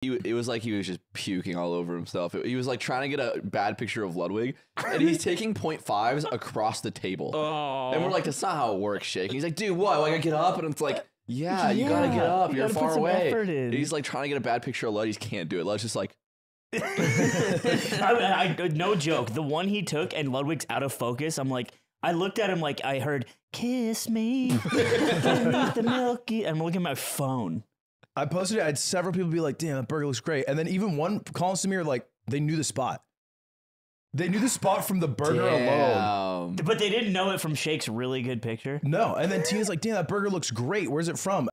he, it was like he was just puking all over himself. he was like trying to get a bad picture of Ludwig, and he's taking point fives across the table. Oh. And we're like, that's not how it works, Shake. And he's like, dude, what? Like, I get up, and it's like, uh, yeah, you gotta get up. you You're gotta far away. effort in. And he's like trying to get a bad picture of Lud. He can't do it. Lud's just like, I, I, no joke. The one he took and Ludwig's out of focus. I'm like, I looked at him like I heard "Kiss me the milky." I'm looking at my phone. I posted it. I had several people be like, "Damn, that burger looks great," and then even one Colin Samir like they knew the spot. They knew the spot from the burger alone. But they didn't know it from Shake's really good picture. No, and then Tina's like, "Damn, that burger looks great. Where's it from?"